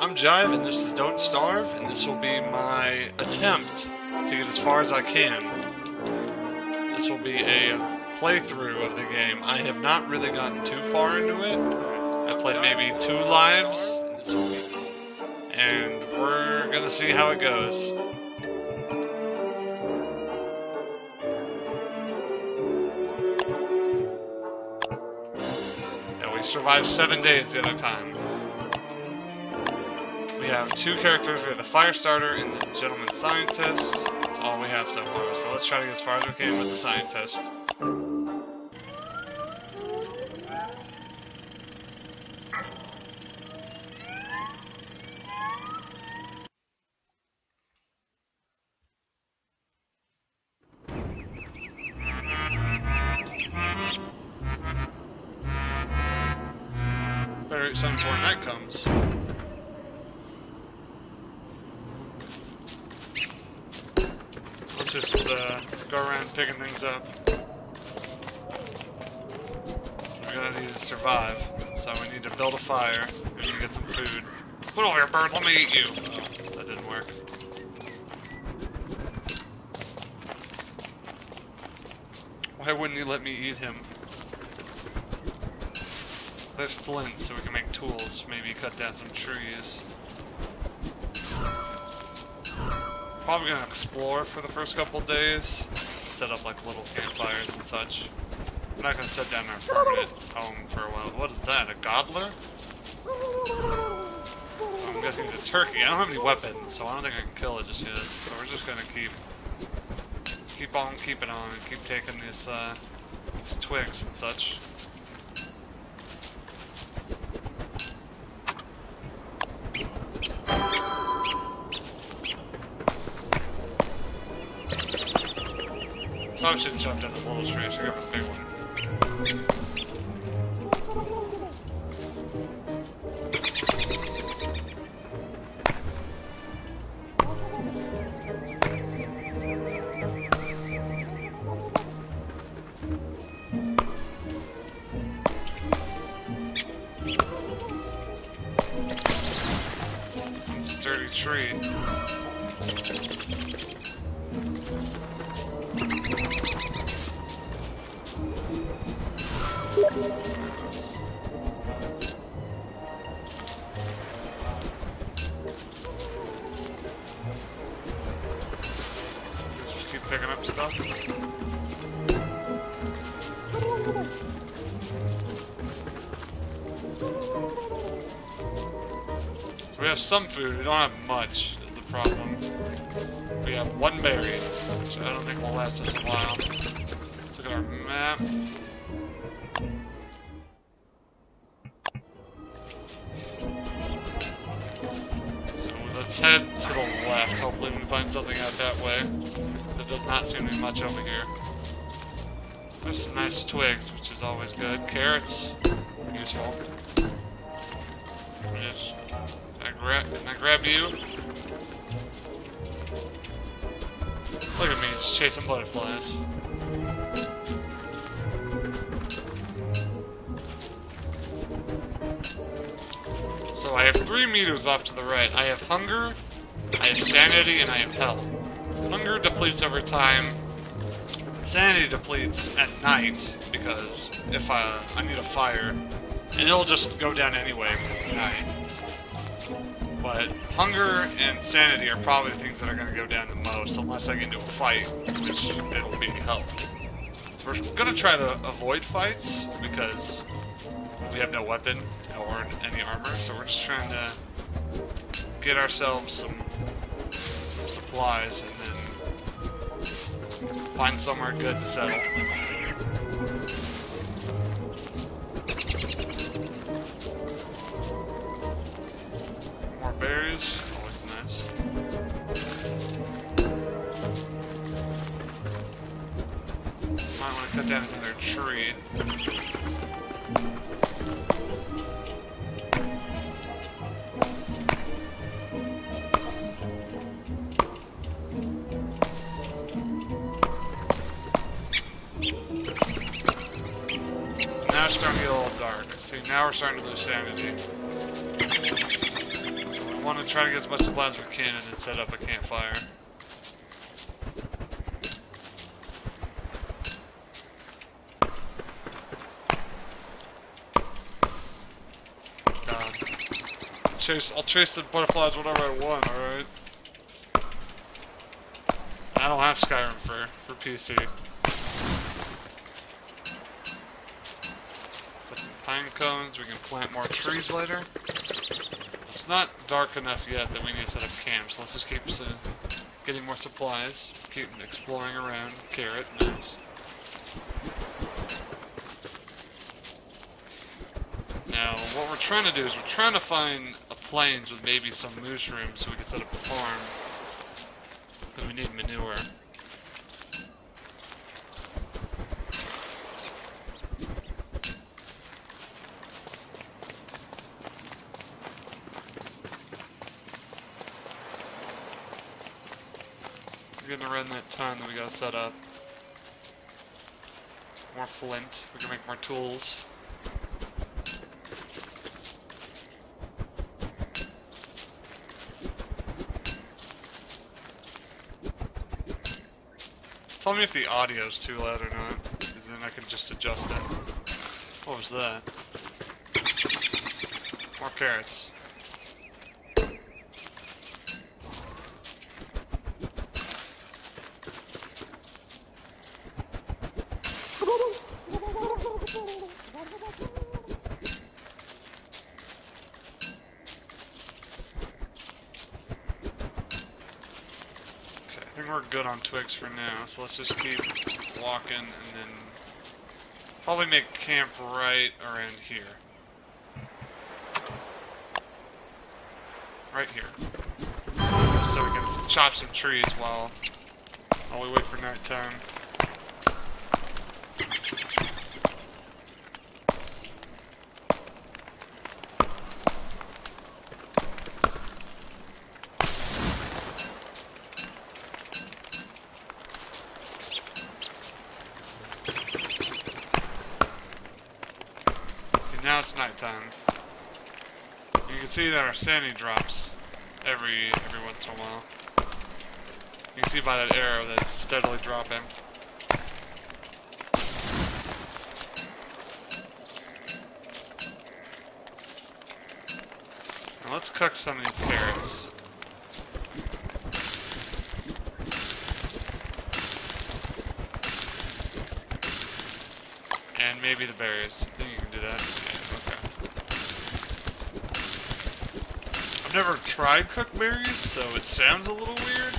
I'm Jive, and this is Don't Starve, and this will be my attempt to get as far as I can. This will be a playthrough of the game. I have not really gotten too far into it. I played maybe two lives, and we're gonna see how it goes. Yeah, we survived seven days the other time. We have two characters. We have the fire starter and the gentleman scientist. That's all we have so far. So let's try to get as far as we can with the scientist. Just uh, go around picking things up. We're gonna need to survive, so we need to build a fire. To get some food. Put over here, bird. Let me eat you. Oh, that didn't work. Why wouldn't he let me eat him? There's flint, so we can make tools. Maybe cut down some trees. Probably gonna explore for the first couple days. Set up like little campfires and such. I'm not gonna sit down our permanent home for a while. What is that? A gobbler? I'm guessing it's a turkey. I don't have any weapons, so I don't think I can kill it just yet. So we're just gonna keep keep on keeping on and keep taking these uh, these twigs and such. Probably shouldn't jump down the little tree, I should go for the big one. Some food. We don't have much, is the problem. We have one berry, which I don't think will last us a while. Let's look at our map. Let's head to the left. Hopefully we find something out that way. There does not seem to be much over here. There's some nice twigs, which is always good. Carrots, useful. Just grab, can I grab you? Look at me, just chasing butterflies. So I have three meters off to the right. I have hunger, I have sanity, and I have health. Hunger depletes over time. Sanity depletes at night, because if I, I need a fire, and it'll just go down anyway at night. But hunger and sanity are probably the things that are going to go down the most, unless I get into a fight, which it'll be health. We're going to try to avoid fights, because we have no weapon or any armor, so we're just trying to get ourselves some supplies and then find somewhere good to settle. More berries. Always nice. Might want to cut down another tree. Starting to get a little dark. See, now we're starting to lose sanity I want to try to get as much supplies as we can and then set up a campfire. God. Chase, I'll chase the butterflies whatever I want, alright? I don't have Skyrim for, for PC. Put some pine cones, we can plant more trees later. It's not dark enough yet that we need to set up camp, so let's just keep getting more supplies. Keep exploring around. Carrot, nice. Now, what we're trying to do is we're trying to find a plains with maybe some moose room so we can set up a farm. Because we need manure. Around that ton that we gotta set up. More flint. We can make more tools. Tell me if the audio's too loud or not, because then I can just adjust it. What was that? More carrots. Okay, I think we're good on twigs for now, so let's just keep walking and then probably make camp right around here. Right here. So we can chop some trees while, while we wait for nighttime. Okay, now it's nighttime. You can see that our sanity drops every every once in a while. You can see by that arrow that it's steadily dropping. Now let's cook some of these carrots. And maybe the berries. Never tried cooked berries, so it sounds a little weird.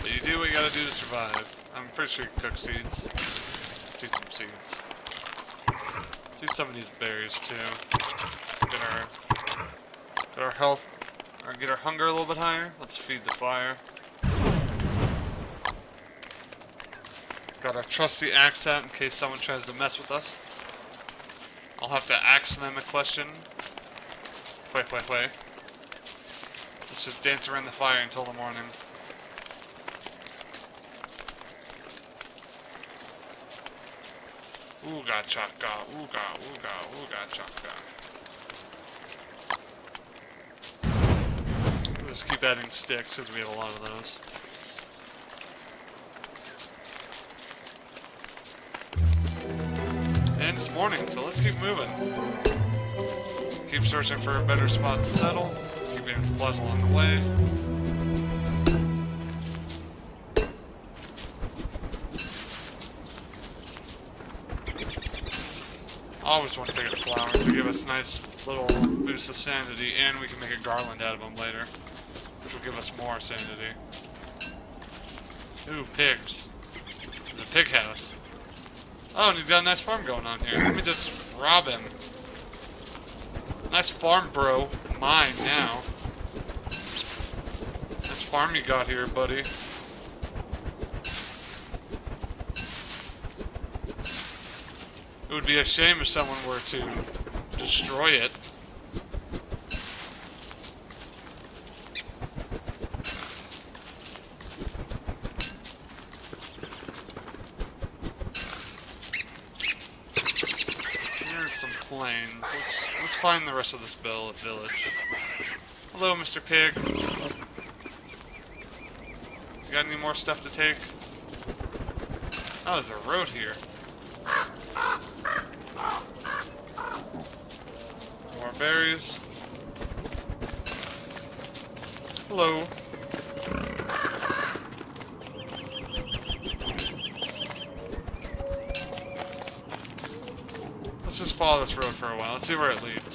But you do what you gotta do to survive. I'm pretty sure you can cook seeds. Eat some seeds. Eat some of these berries too. Get our get our health or get our hunger a little bit higher. Let's feed the fire. Got our trusty axe out in case someone tries to mess with us. I'll have to ask them a question. Wait, wait, wait. Just dance around the fire until the morning. Ooga chaka, ooga, ooga, ooga chaka. We'll just keep adding sticks because we have a lot of those. And it's morning, so let's keep moving. Keep searching for a better spot to settle. Getting supplies along the way. Always want to pick up flowers to give us a nice little boost of sanity, and we can make a garland out of them later, which will give us more sanity. Ooh, pigs. The pig house. Oh, and he's got a nice farm going on here. Let me just rob him. Nice farm, bro. Mine now. Farm you got here, buddy. It would be a shame if someone were to destroy it. Here's some plains. Let's, let's find the rest of this village. Hello, Mr. Pig. Got any more stuff to take? Oh, there's a road here. More berries. Hello. Let's just follow this road for a while. Let's see where it leads.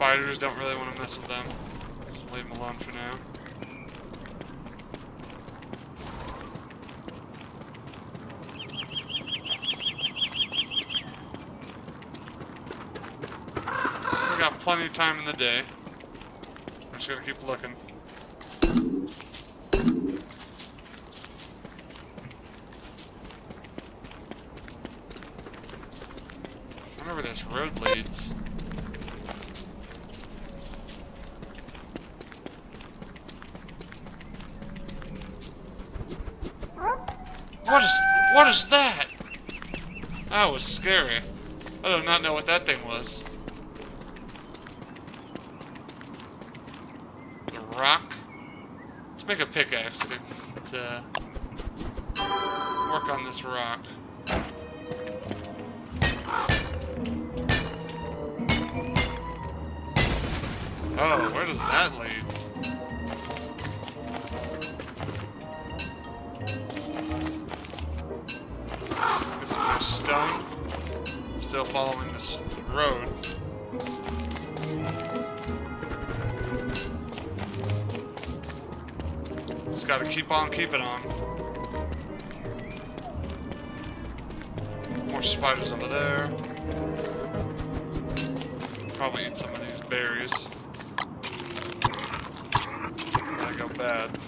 Spiders, don't really want to mess with them. Just leave them alone for now. We got plenty of time in the day. I'm just gonna keep looking. I wonder where this road leads. What is that? That was scary. I do not know what that thing was. The rock? Let's make a pickaxe to, to work on this rock. Oh, where does that lead? Stone. Still following this road. Just gotta keep on keeping on. More spiders over there. Probably eat some of these berries. Gotta go bad.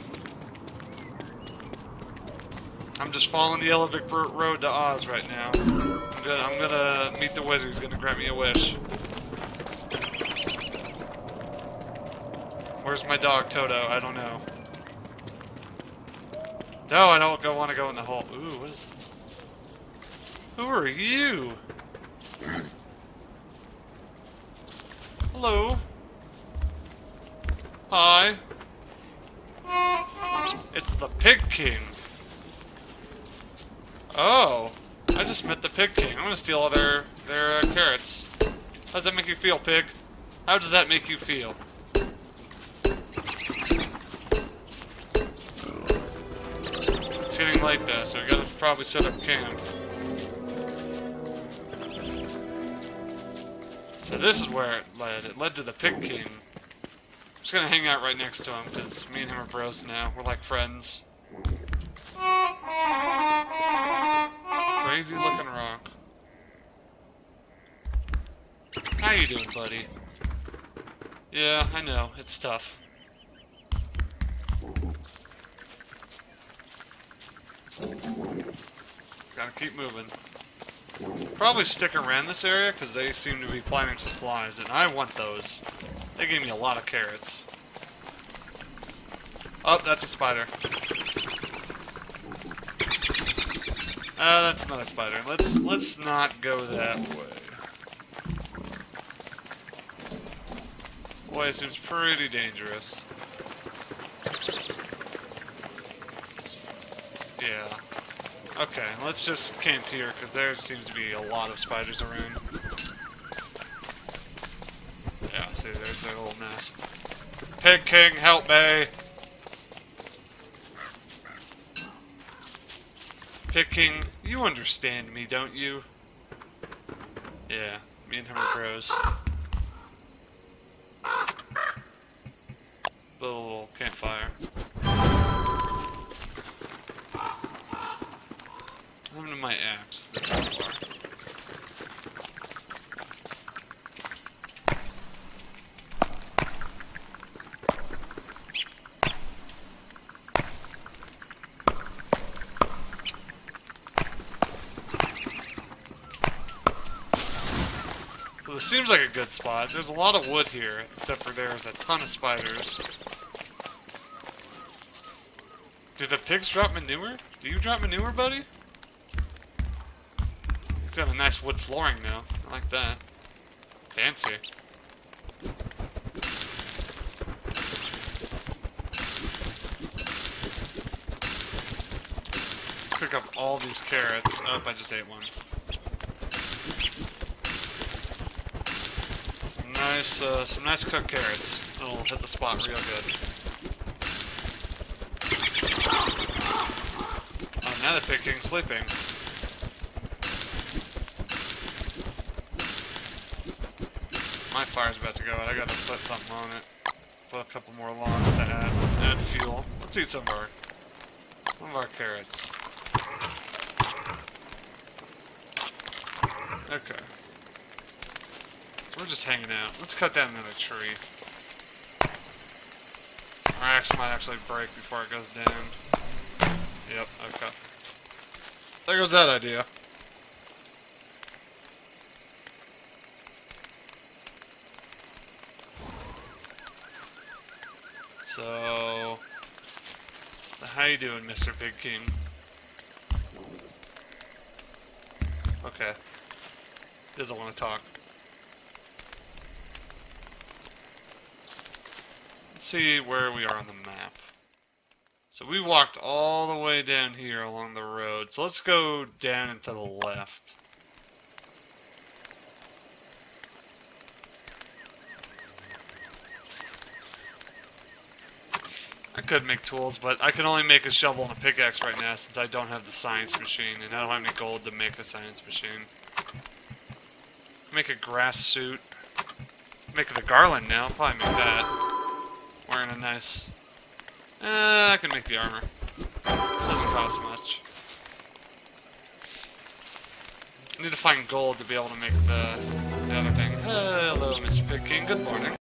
I'm just following the Yellow Brick Ro- Road to Oz right now. I'm gonna, I'm gonna meet the wizard. He's gonna grant me a wish. Where's my dog, Toto? I don't know. No, I don't go want to go in the hole. Ooh, what is? Who are you? Hello. Hi. It's the Pig King. Oh, I just met the Pig King. I'm gonna steal all their their uh, carrots. How does that make you feel, Pig? How does that make you feel? It's getting late though, so we gotta probably set up camp. So this is where it led. It led to the Pig King. I'm just gonna hang out right next to him because me and him are bros now. We're like friends. Crazy looking rock. How you doing, buddy? Yeah, I know. It's tough. Gotta keep moving. Probably stick around this area because they seem to be planting supplies, and I want those. They gave me a lot of carrots. Oh, that's a spider. Uh, that's not a spider. Let's let's not go that way. Boy, it seems pretty dangerous. Yeah. Okay, let's just camp here because there seems to be a lot of spiders around. Yeah, see, there's their little nest. Pig King, help me! Pig King, you understand me, don't you? Yeah, me and him are bros. Little campfire. I'm to my axe. That's not far. So this seems like a good spot. There's a lot of wood here, except for there's a ton of spiders. Do the pigs drop manure? Do you drop manure, buddy? It's got a nice wood flooring now. I like that. Fancy. Pick up all these carrots. Oh, I just ate one. Nice, uh, some nice cooked carrots. It'll hit the spot real good. Oh, now the pig king's sleeping. My fire's about to go out. I gotta put something on it. Put a couple more logs to add. Add fuel. Let's eat some of our, some of our carrots. Okay. We're just hanging out. Let's cut down another tree. Our axe might actually break before it goes down. Yep, okay. There goes that idea. So, how you doing, Mr. Big King? Okay. Doesn't want to talk. See where we are on the map. So we walked all the way down here along the road. So let's go down and to the left. I could make tools, but I can only make a shovel and a pickaxe right now since I don't have the science machine, and I don't have any gold to make a science machine. Make a grass suit. Make it a garland now, probably make that. Wearing a nice... Uh, I can make the armor. Doesn't cost much. I need to find gold to be able to make the, the other thing. Hello, Mr. Pig King, good morning.